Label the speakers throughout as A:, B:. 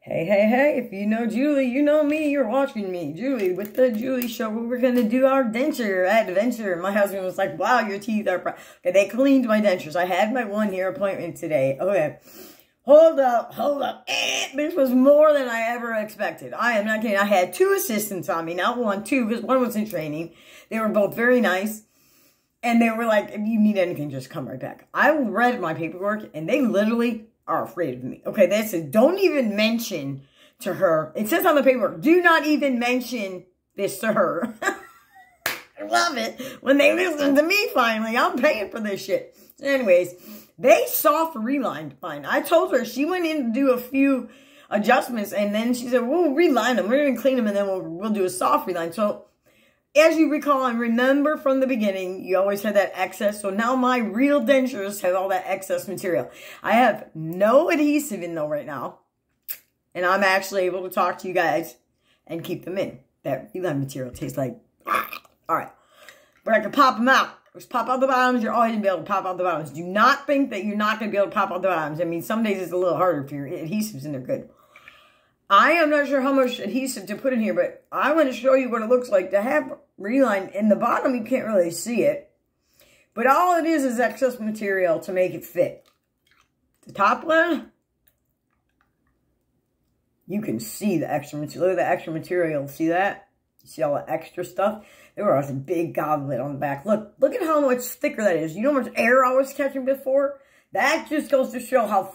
A: Hey, hey, hey, if you know Julie, you know me, you're watching me. Julie, with the Julie Show, we were going to do our denture adventure. My husband was like, wow, your teeth are... Okay, they cleaned my dentures. I had my one year appointment today. Okay, hold up, hold up. Eh, this was more than I ever expected. I am not kidding. I had two assistants on me, not one, two, because one was in training. They were both very nice. And they were like, if you need anything, just come right back. I read my paperwork, and they literally are afraid of me. Okay, they said, don't even mention to her. It says on the paper, do not even mention this to her. I love it when they listen to me finally. I'm paying for this shit. anyways, they soft relined mine. I told her she went in to do a few adjustments and then she said, we'll reline them. We're going to clean them and then we'll, we'll do a soft reline. So as you recall and remember from the beginning, you always had that excess. So now my real dentures have all that excess material. I have no adhesive in though right now. And I'm actually able to talk to you guys and keep them in. That reline material tastes like, all right. But I can pop them out. Just pop out the bottoms. You're always going to be able to pop out the bottoms. Do not think that you're not going to be able to pop out the bottoms. I mean, some days it's a little harder if your adhesives and they're good. I am not sure how much adhesive to put in here, but I want to show you what it looks like to have reline. In the bottom, you can't really see it. But all it is is excess material to make it fit. The top one, you can see the extra material. Look at the extra material. See that? You see all the extra stuff? There was a big goblet on the back. Look, look at how much thicker that is. You know how much air I was catching before? That just goes to show how,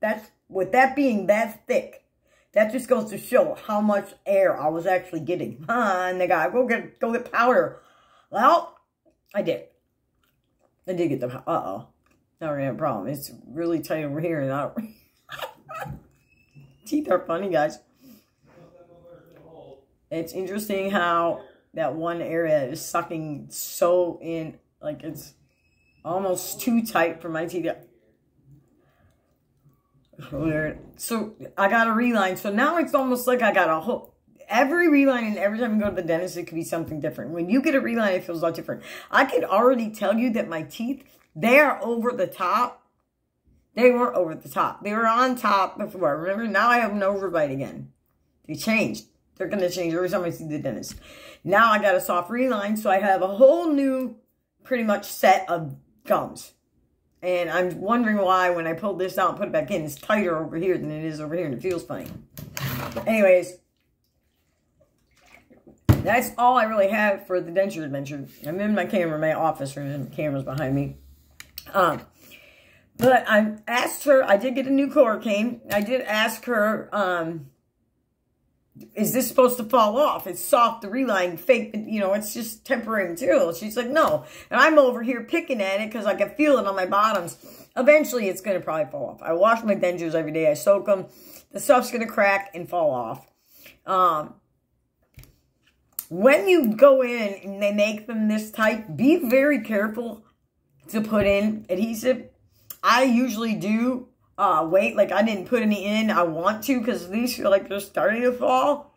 A: that's, with that being that thick, that just goes to show how much air I was actually getting. And the guy, go get, go get powder. Well, I did. I did get the, uh-oh. Now we're have a problem. It's really tight over here. And I Teeth are funny, guys. It's interesting how that one area is sucking so in, like it's almost too tight for my teeth. So I got a reline. So now it's almost like I got a whole every reline and every time you go to the dentist, it could be something different. When you get a reline, it feels a lot different. I could already tell you that my teeth, they are over the top. They weren't over the top. They were on top before. Remember, now I have an overbite again. They changed. They're going to change every time I see the dentist. Now I got a soft reline, so I have a whole new, pretty much set of gums. And I'm wondering why when I pulled this out and put it back in, it's tighter over here than it is over here, and it feels funny. Anyways, that's all I really have for the denture adventure. I'm in my camera, my office room, and the camera's behind me. Um, but I asked her, I did get a new Coarcaine. I did ask her, um, is this supposed to fall off? It's soft, the reline, fake, you know, it's just temporary material. She's like, no. And I'm over here picking at it because I can feel it on my bottoms. Eventually, it's going to probably fall off. I wash my dentures every day. I soak them. The stuff's going to crack and fall off. Um, when you go in and they make them this tight, be very careful to put in adhesive. I usually do uh, wait. Like I didn't put any in. I want to because these feel like they're starting to fall.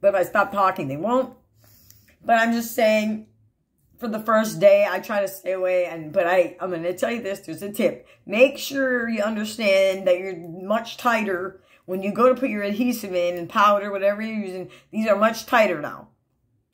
A: But if I stop talking, they won't. But I'm just saying, for the first day, I try to stay away. And But I, I'm going to tell you this. There's a tip. Make sure you understand that you're much tighter when you go to put your adhesive in and powder, whatever you're using. These are much tighter now.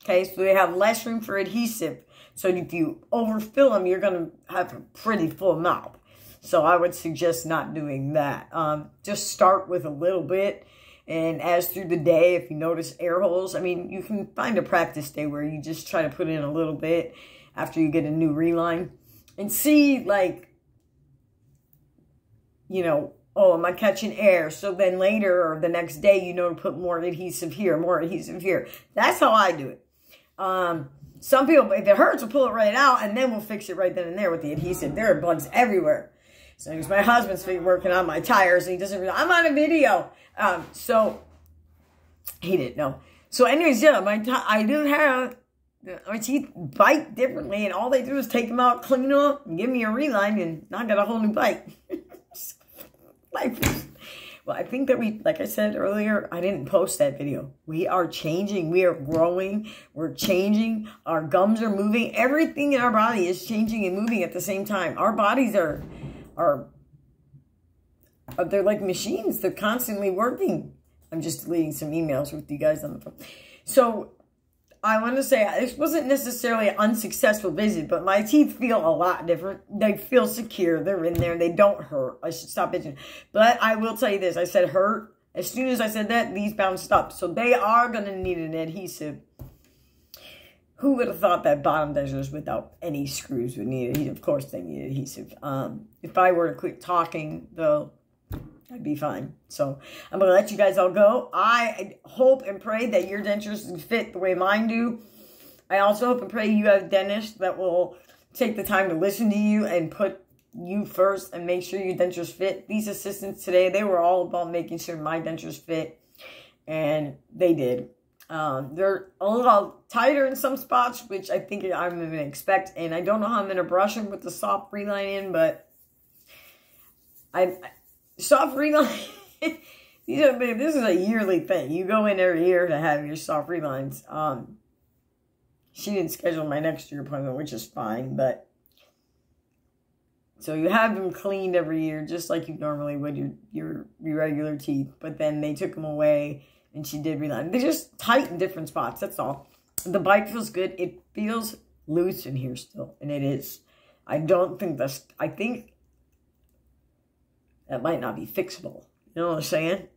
A: Okay, so they have less room for adhesive. So if you overfill them, you're going to have a pretty full mouth. So I would suggest not doing that. Um, just start with a little bit. And as through the day, if you notice air holes, I mean, you can find a practice day where you just try to put in a little bit after you get a new reline. And see, like, you know, oh, am I catching air? So then later or the next day, you know to put more adhesive here, more adhesive here. That's how I do it. Um, some people, if it hurts, will pull it right out, and then we'll fix it right then and there with the adhesive. There are bugs everywhere. He's my husband's feet working on my tires and he doesn't realize I'm on a video. Um, so he didn't know. So anyways, yeah, my I do have my teeth bite differently and all they do is take them out, clean them and give me a reline and now I got a whole new bite. Life well, I think that we, like I said earlier, I didn't post that video. We are changing. We are growing. We're changing. Our gums are moving. Everything in our body is changing and moving at the same time. Our bodies are are uh, they're like machines. They're constantly working. I'm just deleting some emails with you guys on the phone. So I want to say this wasn't necessarily an unsuccessful visit, but my teeth feel a lot different. They feel secure. They're in there. They don't hurt. I should stop bitching. But I will tell you this. I said hurt. As soon as I said that, these bounced up. So they are going to need an adhesive. Who would have thought that bottom dentures without any screws would need adhesive? Of course they need adhesive. Um, if I were to quit talking, though, I'd be fine. So I'm going to let you guys all go. I hope and pray that your dentures fit the way mine do. I also hope and pray you have dentists that will take the time to listen to you and put you first and make sure your dentures fit. These assistants today, they were all about making sure my dentures fit. And they did. Um, they're a little tighter in some spots, which I think I'm going to expect. And I don't know how I'm going to brush them with the soft reline in, but I soft reline. these are, this is a yearly thing. You go in every year to have your soft relines. Um, she didn't schedule my next year appointment, which is fine, but so you have them cleaned every year, just like you normally would your, your, your regular teeth. But then they took them away and she did reline. They just tight in different spots. That's all. The bike feels good. It feels loose in here still, and it is. I don't think that's. I think that might not be fixable. You know what I'm saying?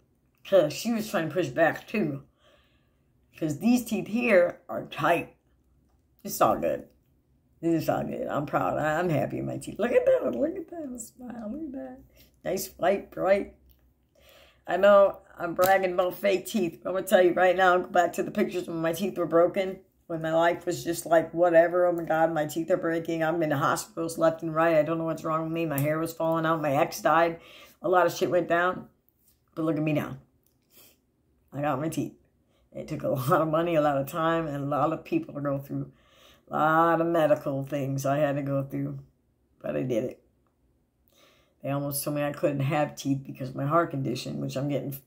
A: Because she was trying to push back too. Because these teeth here are tight. It's all good. This is all good. I'm proud. I'm happy with my teeth. Look at that. Look at that. Smile. Look at that. Nice, white, bright. I know I'm bragging about fake teeth. I'm going to tell you right now, go back to the pictures when my teeth were broken. When my life was just like, whatever. Oh my God, my teeth are breaking. I'm in the hospitals left and right. I don't know what's wrong with me. My hair was falling out. My ex died. A lot of shit went down. But look at me now. I got my teeth. It took a lot of money, a lot of time, and a lot of people to go through. A lot of medical things I had to go through. But I did it. They almost told me I couldn't have teeth because my heart condition, which I'm getting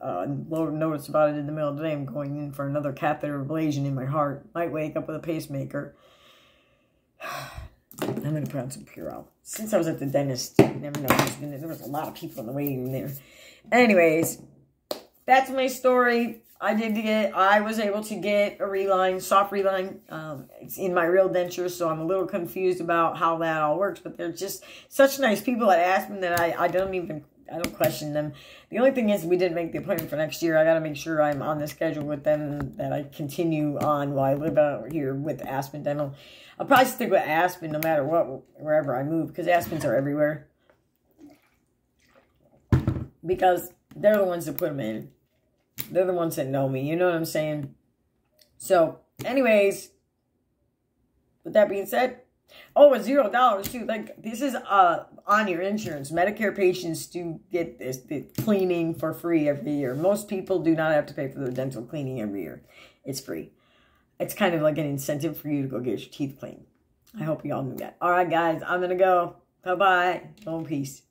A: uh, notice about it in the middle of the day. I'm going in for another catheter ablation in my heart. Might wake up with a pacemaker. I'm going to put on some Purell. Since I was at the dentist, never know. There was a lot of people in the waiting room there. Anyways, that's my story. I did get, I was able to get a reline, soft reline. Um, it's in my real denture, so I'm a little confused about how that all works. But they're just such nice people at Aspen that I, I don't even, I don't question them. The only thing is we didn't make the appointment for next year. I got to make sure I'm on the schedule with them, that I continue on while I live out here with Aspen Dental. I'll probably stick with Aspen no matter what, wherever I move, because Aspens are everywhere. Because they're the ones that put them in. They're the ones that know me. You know what I'm saying? So, anyways, with that being said, oh, a zero dollars too. Like this is uh on your insurance. Medicare patients do get this the cleaning for free every year. Most people do not have to pay for their dental cleaning every year. It's free. It's kind of like an incentive for you to go get your teeth cleaned. I hope you all knew that. All right, guys, I'm gonna go. Bye bye. In peace.